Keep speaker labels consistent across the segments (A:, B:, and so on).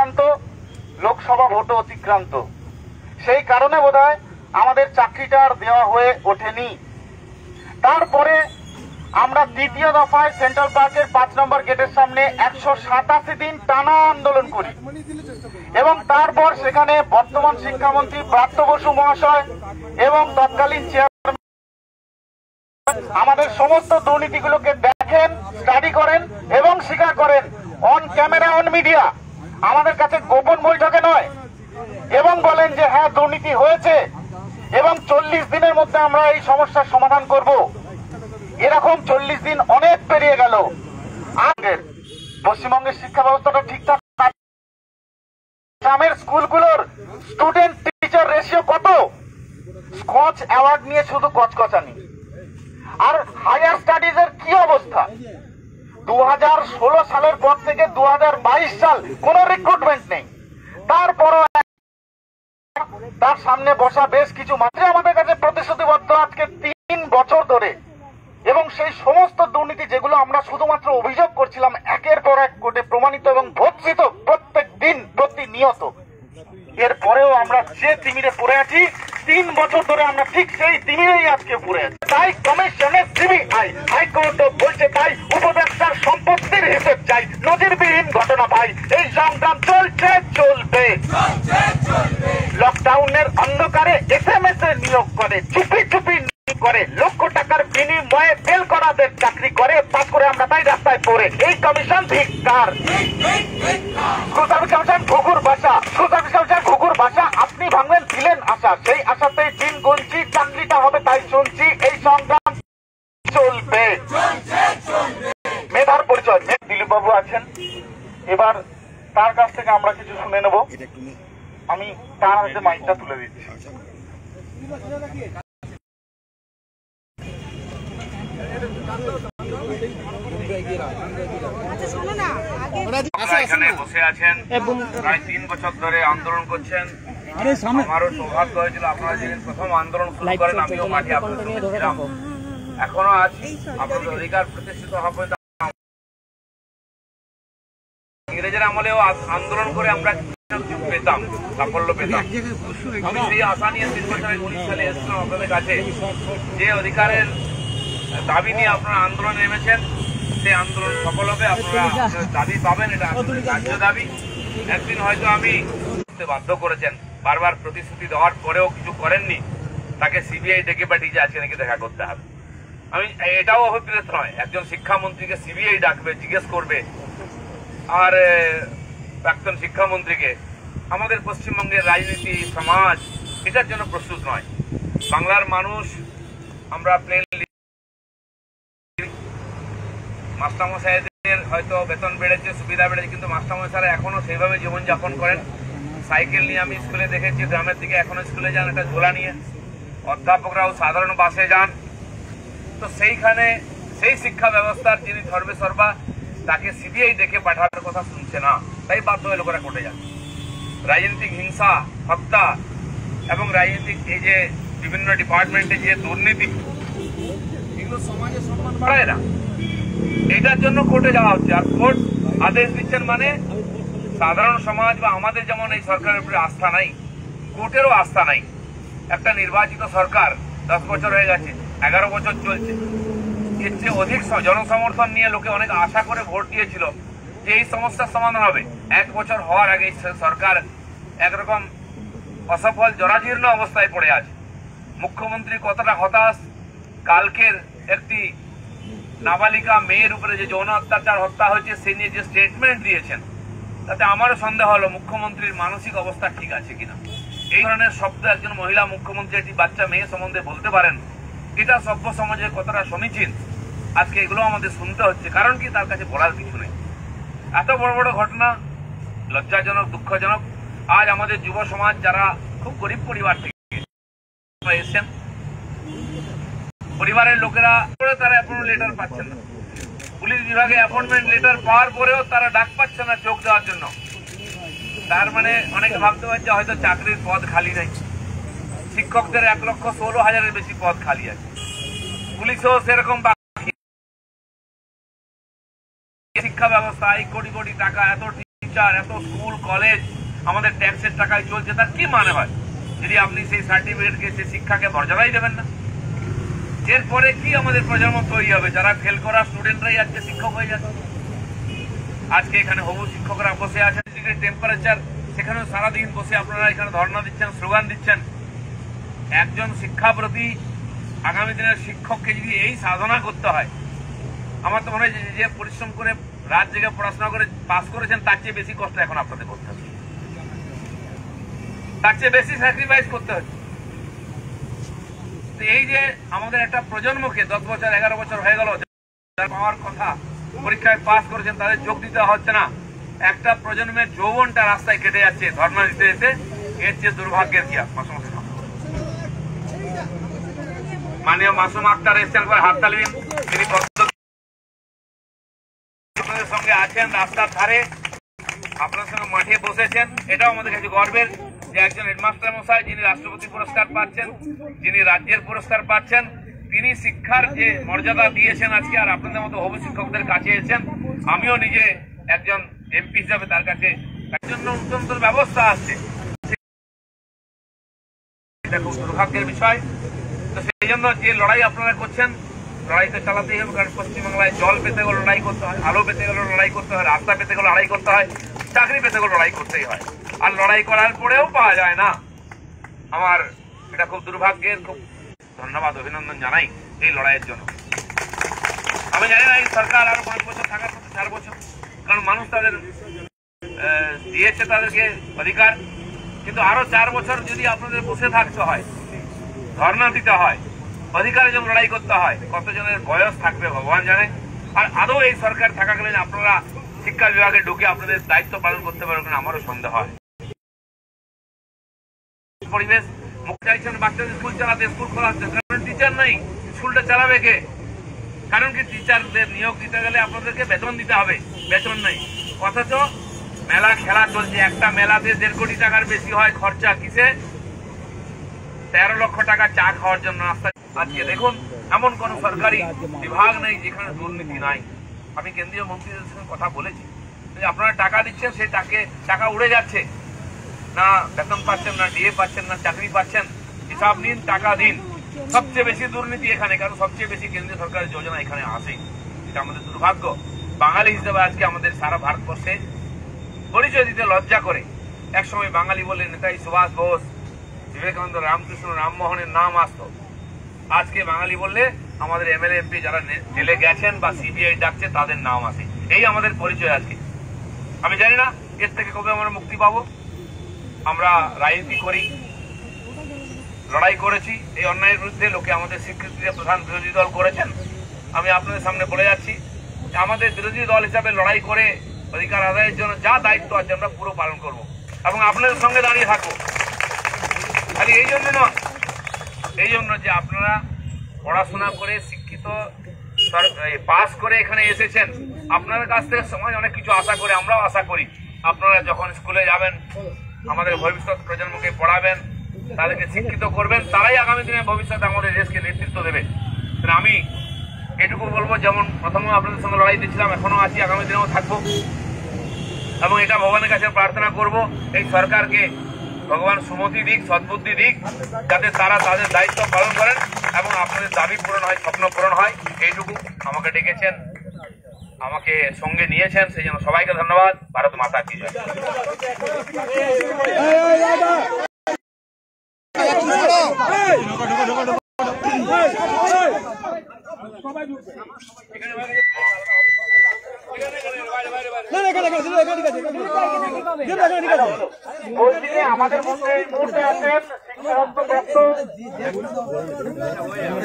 A: অতিক্রান্ত, লোকসভা ভোটও অতিক্রান্ত। সেই কারণে বোধহয় আমাদের চাকরিটা আর দেওয়া হয়ে ওঠেনি। তারপরে আমরা দ্বিতীয় দফায় সেন্ট্রাল পার্কের পাঁচ নম্বর গেটের সামনে একশো সাতাশি দিন টানা আন্দোলন করি। এবং তারপর সেখানে বর্তমান শিক্ষামন্ত্রী ব্রাত্য বসু মহাশয় এবং তৎকালীন চেয়ারম্যান আমাদের সমস্ত দুর্নীতিগুলোকে দেখেন স্টাডি করেন এবং স্বীকার করেন। অন ক্যামেরা অন মিডিয়া আমাদের কাছে গোপন বৈঠকে নয়। এবং বলেন যে হ্যাঁ দুর্নীতি হয়েছে। এবং চল্লিশ দিনের মধ্যে আমরা এই সমস্যার সমাধান করব। এরকম চল্লিশ দিন অনেক পেরিয়ে গেল। আগের পশ্চিমবঙ্গের শিক্ষা ব্যবস্থাটা ঠিকঠাক গ্রামের স্কুলগুলোর স্টুডেন্ট টিচার রেশিও কত? স্কচ অ্যাওয়ার্ড নিয়ে শুধু কচকচানি আর হায়ার স্টাডিজ এর কি অবস্থা? দু হাজার ষোলো সালের পর থেকে দু হাজার বাইশ সাল কোন রিক্রুটমেন্ট নেই। তারপরও তার সামনে বসা বেশ কিছু মাত্র আমাদের কাছে প্রতিশ্রুতিবদ্ধ আজকে তিন বছর ধরে। এবং সেই সমস্ত দুর্নীতি যেগুলো আমরা শুধুমাত্র অভিযোগ করছিলাম, একের পর এক কোর্টে প্রমাণিত এবং ভর্ষিত প্রত্যেক দিন প্রতিনিয়ত। এরপরেও আমরা যে তিমিরে পড়ে আছি তিন বছর ধরে আমরা ঠিক সেই দিনেই আজকে ঘুরে তাই কমিশনের সিবিআই, হাইকোর্ট বলছে তাই উপদেষ্টার সম্পত্তির হিসেব চাই নজিরবিহীন ঘটনা পাই এই সংগ্রাম চলছে চলবে লকডাউনের অন্ধকারে এস এম এস এ নিয়োগ করে চুপি চুপি নিয়োগ করে লক্ষ টাকার বিনিময়ে ফেল করাদের চাকরি করে পাস করে আমরা তাই রাস্তায় পড়ে এই কমিশন ধিক্কার সুসার্ভিস কমিশন ঘুঘুর বাসা সুসার্ভিস কমিশন ঘুঘুর বাসা আপনি ভাঙবেন ছিলেন আশা সেই আশাতেই দিন গুনছি চাকরিটা হবে তাই শুনছি এই সংগ্রাম চলবে মেধার পরিচয় মে- দিলীপবাবু আছেন। এবার তার কাছ থেকে আমরা কিছু শুনে নেব। আমি তার হাতে মাইকটা তুলে দিচ্ছি।
B: আচ্ছা
A: এখানে বসে আছেন। প্রায় তিন বছর ধরে আন্দোলন করছেন। আমারও সৌভাগ্য হয়েছিল আপনারা যেদিন প্রথম আন্দোলন শুরু করেন আমিও মাঠে আপনাদের ছিলাম। এখনও আছি। আপনাদের অধিকার প্রতিষ্ঠিত হওয়া ইংরেজের আমলেও আন্দোলন করে আমরা পেতাম, সাফল্য পেতাম। সেই আশা নিয়ে উনিশ সালে এসেছিলাম কাছে। যে অধিকারের দাবি নিয়ে আপনারা আন্দোলনে নেমেছেন, সেই আন্দোলন সফল হবে। আপনারা দাবি পাবেন, এটা দাবি। একদিন হয়তো আমি বাধ্য করেছেন। বারবার প্রতিশ্রুতি দেওয়ার পরেও কিছু করেননি। তাকে সিবিআই ডেকে পাঠিয়েছে, আজকে নাকি দেখা করতে হবে। আমি এটাও অভিপ্রেত নয়। একজন শিক্ষামন্ত্রীকে সিবিআই ডাকবে, জিজ্ঞেস করবে আর প্রাক্তন শিক্ষামন্ত্রীকে। আমাদের পশ্চিমবঙ্গের রাজনীতি, সমাজ, এটার জন্য প্রস্তুত নয়। বাংলার মানুষ, আমরা প্লেন মাস্টারমশাইদের হয়তো বেতন বেড়েছে, সুবিধা বেড়েছে, কিন্তু মাস্টারমশাইরা এখনও সেইভাবে জীবনযাপন করেন। সাইকেল নিয়ে আমি স্কুলে দেখেছি, গ্রামের দিকে এখনও স্কুলে যান, একটা ঝোলা নিয়ে। অধ্যাপকরাও সাধারণ বাসে যান। তো সেইখানে সেই শিক্ষা ব্যবস্থার যিনি ধর্মে সর্বা তাকে সিবিআই ডেকে পাঠানোর কথা শুনছে না। তাই বাধ্য হয়ে লোকেরা কোর্টে যান রাজনৈতিক হিংসা হত্যা এবং রাজনৈতিক এই যে বিভিন্ন ডিপার্টমেন্টে যে দুর্নীতি এগুলো সমাজে সম্মান বাড়ায় না। এটার জন্য কোর্টে যাওয়া হচ্ছে। আর কোর্ট আদেশ দিচ্ছেন মানে সাধারণ সমাজ বা আমাদের যেমন এই সরকারের উপরে আস্থা নাই কোর্টেরও আস্থা নাই। একটা নির্বাচিত সরকার দশ বছর হয়ে গেছে এগারো বছর চলছে। এর চেয়ে অধিক জনসমর্থন নিয়ে লোকে অনেক আশা করে ভোট দিয়েছিল যে এই সমস্যার সমাধান হবে। এক বছর হওয়ার আগে সরকার একরকম অসফল, জরাজীর্ণ অবস্থায় পড়ে আছে মুখ্যমন্ত্রী কতটা হতাশ? কালকের একটি নাবালিকা মেয়ের উপরে যে যৌন অত্যাচার, হত্যা হয়েছে, সে নিয়ে যে স্টেটমেন্ট দিয়েছেন, তাতে আমারও সন্দেহ হলো, মুখ্যমন্ত্রীর মানসিক অবস্থা ঠিক আছে কিনা? এই ধরনের শব্দ একজন মহিলা মুখ্যমন্ত্রী একটি বাচ্চা মেয়ে সম্বন্ধে বলতে পারেন? এটা সভ্য সমাজে কতটা সমীচীন? আজকে এগুলো আমাদের শুনতে হচ্ছে, কারণ কি তার কাছে বলার কিছু নেই। এত বড় বড় ঘটনা, লজ্জাজনক, দুঃখজনক, আজ আমাদের যুব সমাজ যারা খুব গরিব পরিবার থেকে এসেছেন, পরিবারের লোকেরা করে তারা এখনও লেটার পাচ্ছেন না। পুলিশ বিভাগে অ্যাপয়েন্টমেন্ট লেটার পাওয়ার পরেও তারা ডাক পাচ্ছে না চোখ দেওয়ার জন্য। তার মানে অনেকে ভাবতে পারছে হয়তো চাকরির পদ খালি নেই। শিক্ষকদের এক লক্ষ ষোলো হাজারের বেশি পদ খালি আছে। পুলিশেও সেরকম শিক্ষা ব্যবস্থা, এই কোটি কোটি টাকা, এত টিচার এত স্কুল কলেজ আমাদের ট্যাক্সের টাকায় চলছে, তার কি মানে হয়? যদি আপনি সেই সার্টিফিকেটকে সেই শিক্ষাকে মর্যাদাই দেবেন না। এরপরে কি আমাদের প্রজন্ম তৈরি হবে? যারা ফেল করা স্টুডেন্টরাই আজকে শিক্ষক হয়ে যাচ্ছে। আজকে এখানে হবু শিক্ষকরা বসে আছেন ডিগ্রি টেম্পারেচার সেখানেও সারাদিন বসে আপনারা এখানে ধর্ণা দিচ্ছেন, স্লোগান দিচ্ছেন। একজন শিক্ষাপ্রতি আগামী দিনের শিক্ষককে যদি এই সাধনা করতে হয়, আমার তো মনে হয় যে- পরিশ্রম করে রাত জেগে পড়াশোনা করে পাস করেছেন, তার চেয়ে বেশি কষ্ট এখন আপনাদের করতে হবে। তার চেয়ে বেশি স্যাক্রিফাইস করতে হচ্ছে এই যে আমাদের একটা প্রজন্মকে দশ বছর, এগারো বছর হয়ে গেল, যারা পাওয়ার কথা পরীক্ষায় পাস করেছেন, তাদের যোগ দিতে হচ্ছে না। একটা প্রজন্মের যৌবনটা রাস্তায় কেটে যাচ্ছে, ধর্ণা দিতে যেতে এর চেয়ে দুর্ভাগ্যের কি। মাননীয় মাসুম আক্তার এসছেন হাততালি তিনি সঙ্গে আছেন রাস্তার ধারে, আপনার সঙ্গে মাঠে বসেছেন, এটাও আমাদের কাছে গর্বের যে একজন হেডমাস্টার মশাই, যিনি রাষ্ট্রপতি পুরস্কার পাচ্ছেন, যিনি রাজ্যের পুরস্কার পাচ্ছেন, তিনি শিক্ষার যে মর্যাদা দিয়েছেন আজকে আর আপনাদের মতো হবু শিক্ষকদের কাছে এসেছেন, আমিও নিজে একজন এমপি হিসাবে তার কাছে তার জন্য উত্তম ব্যবস্থা আছে। এটা খুব দুর্ভাগ্যের বিষয়। তো সেই জন্য যে লড়াই আপনারা করছেন লড়াই তো চালাতেই হবে, কারণ পশ্চিমবাংলায় জল পেতে গেলে লড়াই করতে হয়, আলো পেতে গেলে লড়াই করতে হয়, রাস্তা পেতে গেলে লড়াই করতে হয়, চাকরি পেতে গেলে লড়াই করতেই হয়। আর লড়াই করার পরেও পাওয়া যায় না। আমার এটা খুব দুর্ভাগ্যের, খুব ধন্যবাদ, অভিনন্দন জানাই এই লড়াইয়ের জন্য। আমি জানি না এই সরকার আরও পাঁচ বছর থাকার কথা চার বছর, কারণ মানুষ তাদের দিয়েছে তাদেরকে অধিকার, কিন্তু আরও চার বছর যদি আপনাদের বসে থাকতে হয়, ধর্ণা দিতে হয় অধিকারের জন্য লড়াই করতে হয়, কতজনের বয়স থাকবে ভগবান জানে। আর আদৌ এই সরকার থাকাকালীন আপনারা শিক্ষা বিভাগে ঢুকে আপনাদের দায়িত্ব পালন করতে পারবেন আমারও সন্দেহ হয়। পরিবেশ, মুখ চাইছেন বাচ্চাদের স্কুল চালাতে, স্কুল খোলা হচ্ছে কারণ টিচার নাই, স্কুলটা চালাবে কে? কারণ কি টিচারদের নিয়োগ দিতে গেলে আপনাদেরকে বেতন দিতে হবে, বেতন নেই। অথচ মেলা খেলা চলছে, একটা মেলাতে দেড় কোটি টাকার বেশি হয় খরচা কিসে? তেরো লক্ষ টাকা চা খাওয়ার জন্য রাস্তায় আজকে দেখুন, এমন কোন সরকারি বিভাগ নেই যেখানে দুর্নীতি নাই। আমি কেন্দ্রীয় মন্ত্রীদের সঙ্গে কথা বলেছি। আপনারা টাকা দিচ্ছেন, সেই টাকে, টাকা উড়ে যাচ্ছে। না বেতন পাচ্ছেন, না ডিএ পাচ্ছেন, না চাকরি পাচ্ছেন, হিসাব নিন, টাকা দিন। সবচেয়ে বেশি দুর্নীতি এখানে, কারণ সবচেয়ে বেশি কেন্দ্রীয় সরকারের যোজনা এখানে আসে। এটা আমাদের দুর্ভাগ্য। বাঙালি হিসেবে আজকে আমাদের সারা ভারতবর্ষে পরিচয় দিতে লজ্জা করে। একসময় বাঙালি বলে নেতাজি সুভাষ বোস, বিবেকানন্দ, রামকৃষ্ণ, রামমোহনের নাম আসতো। আজকে বাঙালি বললে আমাদের এমএলএ, এমপি যারা জেলে গেছেন বা সিবিআই ডাকছে, তাদের নাম আসে এই আমাদের পরিচয় আজকে। আমি জানি না, এর থেকে কবে আমরা মুক্তি পাবো। আমরা রাজনীতি করি, লড়াই করেছি, এই অন্যায়ের বিরুদ্ধে লোকে আমাদের স্বীকৃতি প্রধান বিরোধী দল করেছেন। আমি আপনাদের সামনে বলে যাচ্ছি আমাদের বিরোধী দল হিসাবে লড়াই করে অধিকার আদায়ের জন্য যা দায়িত্ব আছে আমরা পুরো পালন করব। এবং আপনাদের সঙ্গে দাঁড়িয়ে থাকব। খালি এই জন্য নয় এই জন্য যে আপনারা পড়াশোনা করে শিক্ষিত পাস করে এখানে এসেছেন, আপনাদের কাছ থেকে সমাজ অনেক কিছু আশা করে, আমরাও আশা করি আপনারা যখন স্কুলে যাবেন, আমাদের ভবিষ্যৎ প্রজন্মকে পড়াবেন, তাদেরকে শিক্ষিত করবেন, তারাই আগামী দিনে ভবিষ্যতে আমাদের দেশকে নেতৃত্ব দেবে। আমি এটুকু বলব, যেমন প্রথমে আপনাদের সঙ্গে লড়াই দিচ্ছিলাম, এখনও আছি, আগামী দিনেও থাকব। এবং এটা ভগবানের কাছে প্রার্থনা করব, এই সরকারকে ভগবান সুমতি দিক সদ্বুদ্ধি দিক যাতে তারা তাদের দায়িত্ব পালন করেন এবং আপনাদের দাবি পূরণ হয় স্বপ্ন পূরণ হয় এইটুকু আমাকে ডেকেছেন আমাকে সঙ্গে নিয়েছেন সেই জন্য সবাইকে ধন্যবাদ ভারত মাতা কি জয়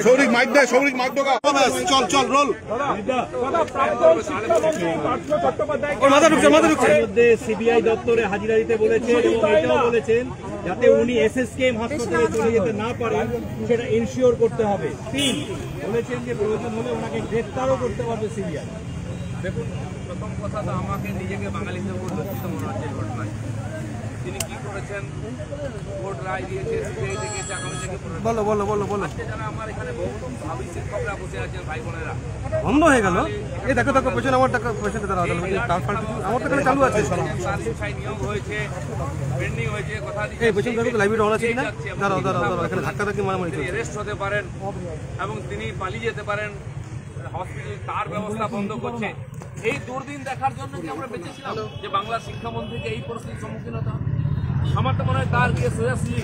B: সৌরিক মাইক দে সৌরিক মাইক চল চল রোল।
C: মধ্যে সিবিআই দপ্তরে হাজিরা দিতে বলেছেন এবং এটাও বলেছেন যাতে উনি এস এস এসএসকেএম হাসপাতালে চলে যেতে না পারেন সেটা ইনশিওর করতে হবে। তিন বলেছেন যে প্রয়োজন হলে ওনাকে গ্রেফতারও করতে পারবে সিবিআই।
A: দেখুন প্রথম কথা তো আমাকে নিজেকে বাঙালি হিসেবে লজ্জিত মনে হচ্ছে ঘটনায়। তিনি কি করেছেন? কোর্ট রায় দিয়েছে সিবিআই আগামী থেকে
D: বলো বলো বলো বলো।
A: যারা আমার এখানে বহু ভাবি শিক্ষকরা বসে আছেন ভাই বোনেরা
D: বন্ধ হয়ে গেল? এই দেখো দেখো পেছনে আমার টাকা পেছনে দাঁড়া ট্রান্সফার আমার তো এখানে চালু আছে।
A: নিয়োগ হয়েছে পেন্ডিং হয়েছে কথা
D: এই পেছনে দেখো লাইব্রেরি আছে কিনা? দাঁড়াও দাঁড়াও দাঁড়াও এখানে ধাক্কা ধাক্কি মারামারি চলছে।
A: অ্যারেস্ট হতে পারেন এবং তিনি পালিয়ে যেতে পারেন। হসপিটাল তার ব্যবস্থা বন্ধ করছে। এই দুর্দিন দেখার জন্য কি আমরা বেঁচেছিলাম যে বাংলা শিক্ষামন্ত্রীকে এই পরিস্থিতির সম্মুখীন হতে হবে? আমার তো মনে হয় তার গিয়ে সোজাসুজি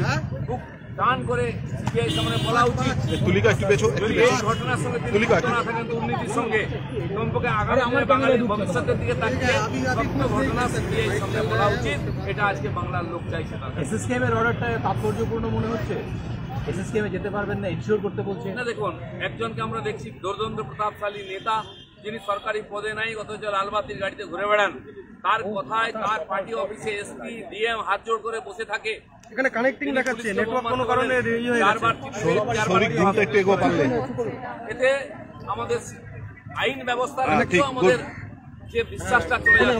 A: বুক টান করে সিবিআই সামনে বলা উচিত।
B: তুলিকা একটু পেছো
A: যদি এই ঘটনার সঙ্গে
B: তুলিকা,
A: না থাকেন দুর্নীতির সঙ্গে। কমপক্ষে আগামী দিনে বাঙালির ভবিষ্যতের দিকে তাকিয়ে সত্য ঘটনা সিবিআই সামনে বলা উচিত। এটা আজকে বাংলার লোক চাইছে
C: এসএসকেএম এর অর্ডারটা তাৎপর্যপূর্ণ মনে হচ্ছে? এসএসকেএম এ যেতে পারবেন না ইনশিওর করতে বলছে
A: না দেখুন একজনকে আমরা দেখছি দুর্দন্ত প্রতাপশালী নেতা যিনি সরকারি পদে নাই অথচ লালবাতির গাড়িতে ঘুরে বেড়ান। তার কথায় তার পার্টি অফিসে এসপি ডিএম হাত জোড় করে বসে থাকে।
D: এখানে কানেক্টিং দেখাচ্ছে নেটওয়ার্ক কোনো কারণে
A: এতে আমাদের আইন ব্যবস্থার
B: হ্যাঁ,
A: আমাদের যে বিশ্বাসটা চলে যাচ্ছে।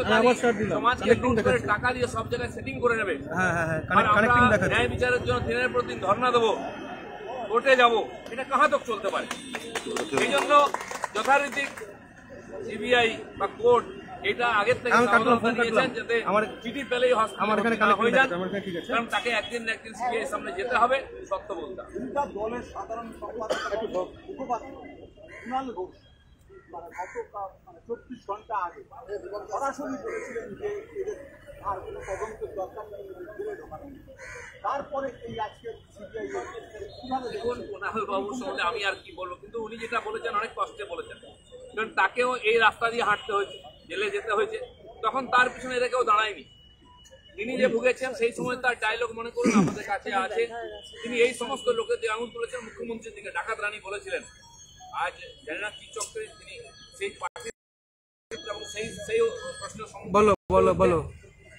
D: হ্যাঁ, start দিলাম।
A: সমাজকে লুট করে টাকা দিয়ে সব জায়গায় সেটিং করে নেবে।
D: হ্যাঁ হ্যাঁ হ্যাঁ
A: আর আমরা ন্যায় বিচারের জন্য দিনের পর ধর্ণা দেবো কোর্টে যাব এটা কাহা তক চলতে পারে? এই জন্য যথারীতি সিবিআই বা কোর্ট এটা আগের থেকে। নিয়েছেন যাতে
D: আমার-
A: চিঠি পেলেই হয়ে যান। কারণ তাকে একদিন না একদিন সিবিআই সামনে যেতে হবে সত্য বলতে।
E: দলের সাধারণ সম্পাদক মুখপাত্র ঘোষ। মানে গতকাল মানে চব্বিশ ঘণ্টা আগে সরাসরি বলেছিলেন যে এদের আর কোনো তদন্তের দরকার নেই জেলে ঢোকানো তারপরে এই আজকের সিবিআই কীভাবে
A: দেখুন কুণাল বাবুর সম্বন্ধে আমি আর কি বলব কিন্তু উনি যেটা বলেছেন অনেক কষ্টে বলেছেন। কারণ তাকেও এই রাস্তা দিয়ে হাঁটতে হয়েছে জেলে যেতে হয়েছে তখন তার পিছনে এরা কেউ দাঁড়ায়নি। তিনি যে ভুগেছেন সেই সময় তার ডায়লগ মনে করুন আমাদের কাছে আছে। তিনি এই সমস্ত লোকের দিয়ে আঙুল তুলেছেন মুখ্যমন্ত্রীর দিকে ডাকাত রানী বলেছিলেন। আজ জানি না কি চক্রে তিনি সেই পার্টি এবং সেই সেই সম্মুখীন
D: বলো বলো বলো।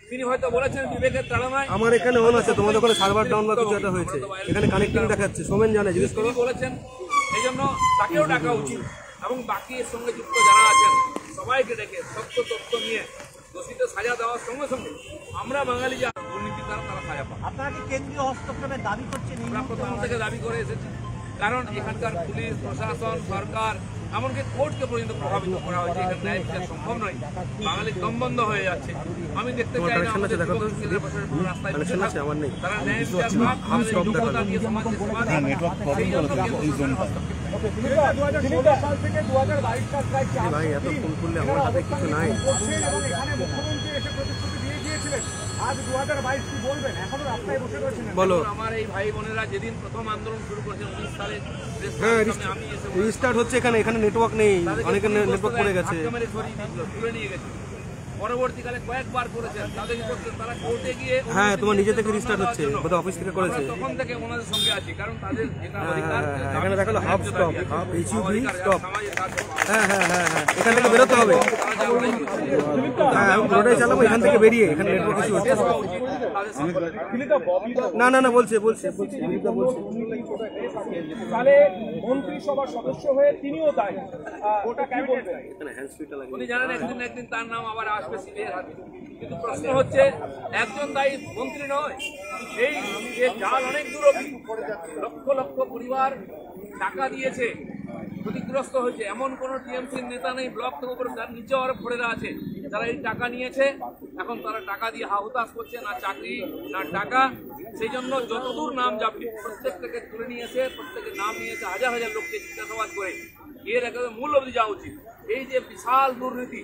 A: তিনি হয়তো বলেছেন বিবেকের তাড়নায়।
D: আমার এখানে অন আছে তোমাদের ওখানে সার্ভার ডাউন বা কিছু একটা হয়েছে। এখানে কানেক্টিং দেখাচ্ছে সোমেন জানে জিজ্ঞেস করো।
A: বলেছেন এই জন্য তাকেও ডাকা উচিত এবং বাকি এর সঙ্গে যুক্ত যারা আছেন সবাইকে ডেকে সত্য তথ্য নিয়ে দোষীদের সাজা দেওয়ার সঙ্গে সঙ্গে আমরা বাঙালি যা দুর্নীতি তারা তারা সাজা পাবো
E: আপনারা কি কেন্দ্রীয় হস্তক্ষেপের দাবি করছেন
A: আমরা প্রথম থেকে দাবি করে এসেছি। কারণ এখানকার পুলিশ প্রশাসন সরকার এমনকি কোর্টকে পর্যন্ত প্রভাবিত করা হয়েছে। এখানে ন্যায় বিচার সম্ভব নয়। বাঙালির দম বন্ধ হয়ে যাচ্ছে। আমি দেখতে চাই না রাস্তায়। তারা ন্যায় বিচার
D: ভাই এত ফোন করলে আমার হাতে কিছু নাই।
E: করছেন এবং এখানে মুখ্যমন্ত্রী এসে প্রতিশ্রুতি দিয়ে গিয়েছিলেন। আজ দু হাজার বাইশ কি বলবেন? এখনও রাস্তায় বসে রয়েছেন
D: বলো।
A: আমার এই ভাই বোনেরা যেদিন প্রথম আন্দোলন শুরু করেছেন উনিশ সালে
D: হ্যাঁ রিস্টার্ট হচ্ছে এখানে এখানে নেটওয়ার্ক নেই। অনেকের নেটওয়ার্ক পড়ে
A: তুলে নিয়ে গেছে পরবর্তীকালে কয়েকবার করেছেন তাদের কি করছেন তারা কোর্টে গিয়ে
D: হ্যাঁ তোমার নিজে থেকে রিস্টার্ট হচ্ছে বোধহয় অফিস থেকে করেছে।
A: তখন থেকে ওনাদের সঙ্গে আছি কারণ তাদের যেটা
D: হ্যাঁ,
A: অধিকার
D: হ্যাঁ, হ্যাঁ,
A: দাবি,
D: এখানে দেখাল হ্যাঁ হ্যাঁ হ্যাঁ হ্যাঁ। থেকে বেরোতে হবে। হ্যাঁ আমি পুরোটাই চালাবো এখান থেকে বেরিয়ে এখানে নেটওয়ার্ক ইস্যু হচ্ছে। না না না বলছে বলছে বলছে
E: তাহলে মন্ত্রিসভার সদস্য হয়ে তিনিও ওটা
A: উনি জানেন একদিন না একদিন তার নাম আবার আসবে। কিন্তু প্রশ্ন হচ্ছে, একজন দায়ী মন্ত্রী নয়, এই যে জাল অনেক দূর লক্ষ লক্ষ পরিবার টাকা দিয়েছে, ক্ষতিগ্রস্ত হয়েছে। এমন কোন টিএমসির নেতা নেই, ব্লক থেকে উপরে তার নিচে আরও পড়েরা আছে, যারা এই টাকা নিয়েছে। এখন তারা টাকা দিয়ে হাহুতাশ করছে, না চাকরি, না টাকা। সেই জন্য যতদূর নাম যাবে, প্রত্যেকটাকে তুলে নিয়েছে প্রত্যেকের নাম নিয়েছে হাজার হাজার লোককে জিজ্ঞাসাবাদ করে, এর একেবারে মূল অবধি যাওয়া উচিত। এই যে বিশাল দুর্নীতি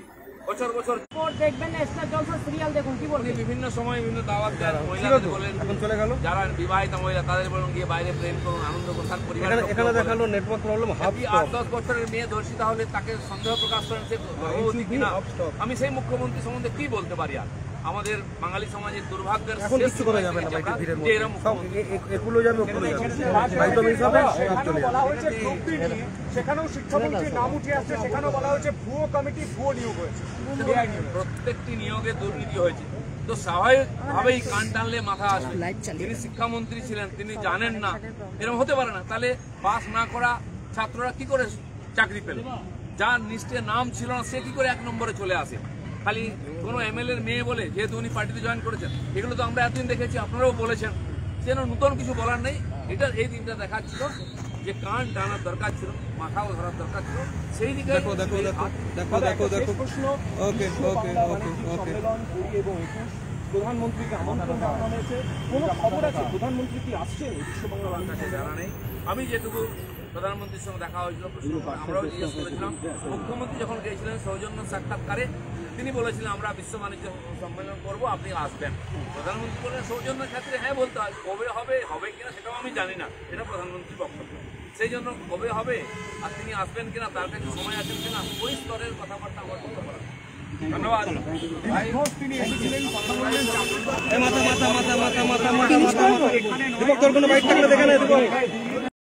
A: বছর বছর।
F: দেখবেন না স্টার জলসা সিরিয়াল দেখুন কি বলবেন
A: বিভিন্ন সময় বিভিন্ন দাওয়াত দেন। মহিলাদের বলেন
D: এখন চলে গেল।
A: যারা বিবাহিত মহিলা তাদের বলুন গিয়ে বাইরে প্রেম করুন আনন্দ করুন তার পরিবার
D: এখানে দেখাল নেটওয়ার্ক প্রবলেম হাফ
A: আট দশ বছরের মেয়ে ধর্ষিতা হলে তাকে সন্দেহ প্রকাশ করেন সে গর্ভবতী কিনা? আমি সেই মুখ্যমন্ত্রী সম্বন্ধে কি বলতে পারি আর? আমাদের বাঙালি সমাজের দুর্ভাগ্যের
D: এখন কিছু করা যাবে না ভাই
A: আমরা
D: ভিড়ের মধ্যে। এগুলো যাবে ওগুলো যাবে দায়িত্ব হিসাবে সব চলে
E: বলা
D: যাবে
E: হয়েছে গ্রুপ ডি সেখানেও শিক্ষামন্ত্রীর নাম উঠে আসছে সেখানেও বলা হয়েছে ভুয়ো কমিটি ভুয়ো নিয়োগ হয়েছে।
A: প্রত্যেকটি নিয়োগে দুর্নীতি হয়েছে। তো স্বাভাবিকভাবেই কান টানলে মাথা আসবে। তিনি শিক্ষামন্ত্রী ছিলেন তিনি জানেন না। এরকম হতে পারে না। তাহলে পাস না করা ছাত্ররা কি করে চাকরি পেল? যার লিস্টে নাম ছিল না সে কি করে এক নম্বরে চলে আসে? খালি কোনো এমএলএ এর মেয়ে বলে যেহেতু উনি পার্টিতে জয়েন করেছেন এগুলো তো আমরা এতদিন দেখেছি আপনারাও বলেছেন। যেন নতুন কিছু বলার নেই। এটা এই দিনটা দেখাচ্ছিল যে কান টানার দরকার ছিল মাথাও ধরার দরকার ছিল। সেই দিকে
D: দেখো দেখো দেখো দেখো দেখো
E: প্রশ্ন।
D: ওকে ওকে ওকে ওকে।
E: এবং একুশ। প্রধানমন্ত্রীকে আমন্ত্রণ জানানো হয়েছে। কোনো খবর আছে? প্রধানমন্ত্রী কি আসছেন? এই বিশ্ব বাংলা বাণিজ্য
A: জানা নেই আমি যেটুকু প্রধানমন্ত্রীর সঙ্গে দেখা হয়েছিল প্রশ্ন আমরাও জিজ্ঞেস করেছিলাম মুখ্যমন্ত্রী যখন গিয়েছিলেন সৌজন্য সাক্ষাৎকারে তিনি বলেছিলেন আমরা বিশ্ব বাণিজ্য সম্মেলন করব আপনি আসবেন প্রধানমন্ত্রী বললেন সৌজন্য ক্ষেত্রে হ্যাঁ বলতে হয় কবে হবে হবে কিনা সেটাও আমি জানি না এটা প্রধানমন্ত্রীর বক্তব্য সেই জন্য কবে হবে আর তিনি আসবেন কিনা তার কাছে সময় আছেন কিনা ওই স্তরের কথাবার্তা আমার বলতে পারেন ধন্যবাদ
E: তিনি এসেছিলেন কথা বললেন
D: মাথা মাথা মাথা মাথা মাথা মাথা মাথা